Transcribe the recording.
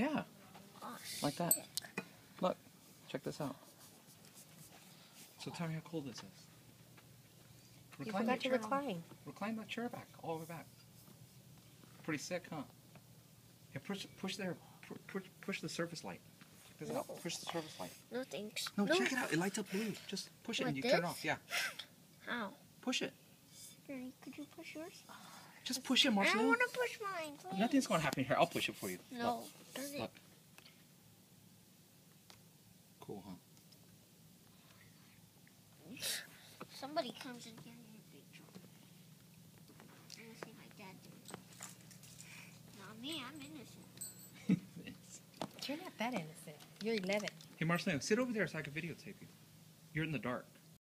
Yeah, Oh, like that. Look, check this out. So tell me how cool this is. You Recline that to chair- recline. Recline that chair back, all the way back. Pretty sick, huh? Yeah, push, push there. Push, push the surface light. This out. No. Push the surface light. No thanks. No, check it out. It lights up blue. Just push it and Like you turn it off. Yeah, How? push it. Could you push yours? Just push it, Marshall. I Marcelo. want to push mine. Please. Nothing's gonna happen here. I'll push it for you. No. Look. Somebody comes in here and get a big trouble. I'm gonna see my dad do it. Not me. I'm innocent. You're not that innocent. You're 11. Hey, Marcelo, sit over there so I can videotape you. You're in the dark.